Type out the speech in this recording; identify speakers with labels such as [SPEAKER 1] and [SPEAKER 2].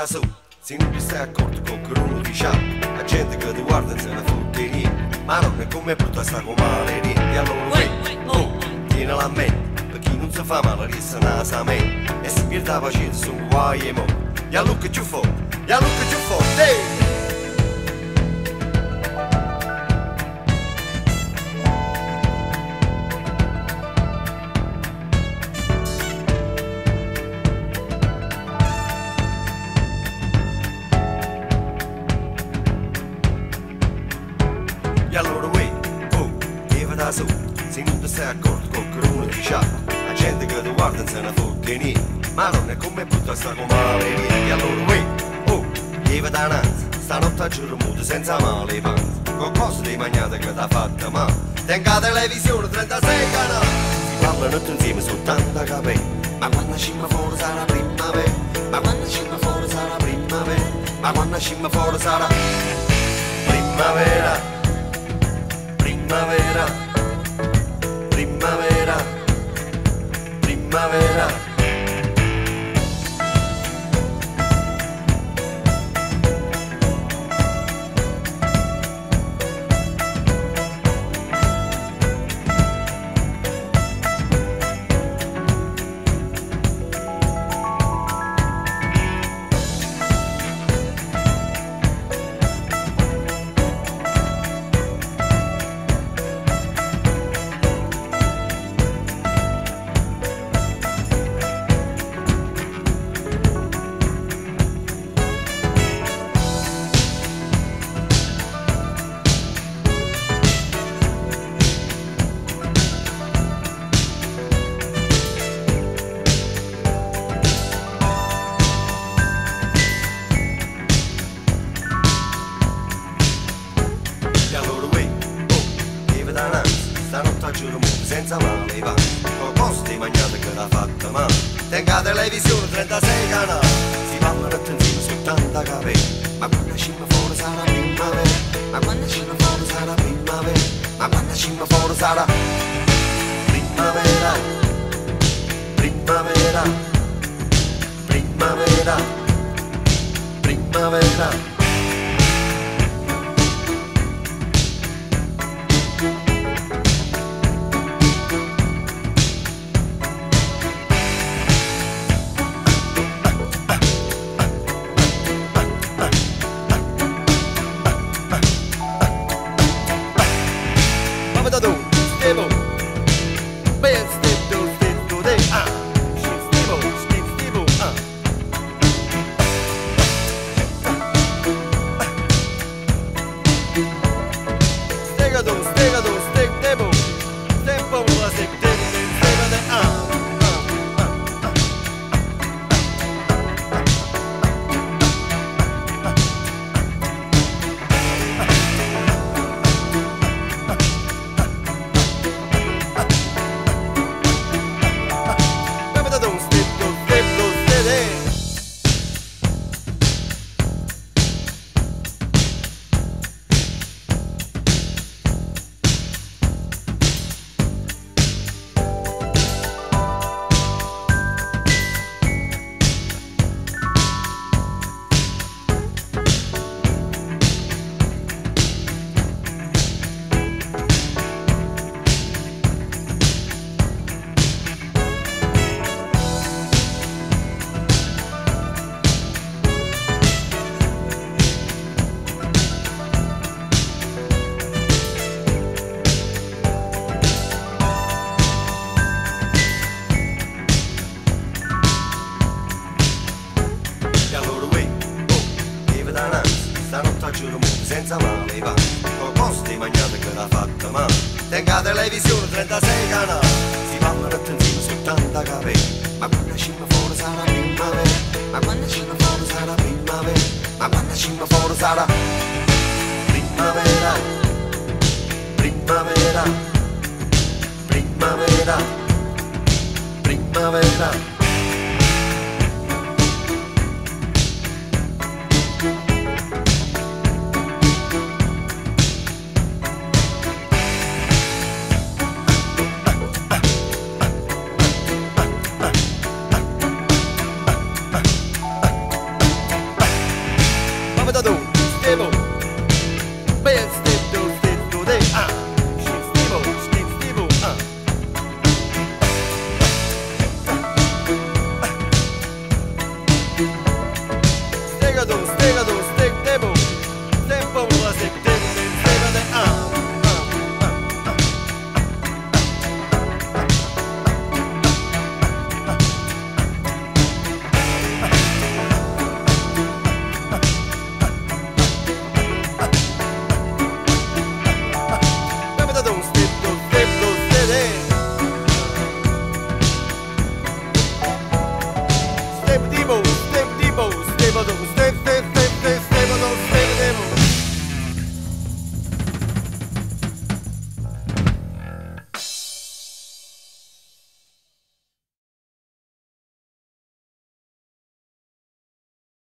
[SPEAKER 1] da su, se non ti stai accorto con che uno ti sciappa, la gente che ti guarda se ne fotte niente, ma non è come brutta sta male niente, e allora wait, oh, tieni la mente, per chi non si fa male resta nasa a me, e si pierde la pazienza su guai e mo, e allora che ci fa, e allora che ci fa, hey! Da su, se non ti stai accorto con che uno ti la gente che ti guarda se ne fotte niente, ma non è come brutta sta niente. E allora uè, oh, che va da nanza, stanotte a giorno muto senza male panza, con cose di magnate che t'ha fatta male, tenga la televisione 36 canali, si parlano tutti insieme su tanta capelli, ma quando scimma fuori sarà primavera, ma quando scimma fuori sarà primavera, ma quando scimma fuori sarà primavera. Primavera, primavera, primavera. Muto senza male va, di magnate che l'ha fatta male, tenga televisione 36 canali, si parlano tutti insieme su tanta capelli, ma quando scimma fuori sarà primavera, ma quando scimma fuori sarà primavera, ma quando scimma fuori sarà primavera, primavera, primavera, primavera. Tenga televisione 36 canali, si parlano su tanta capelli, ma quando scimma fuori sarà primavera, ma quando scimma fuori sarà primavera, ma quando scimma fuori sarà primavera, primavera, primavera, primavera.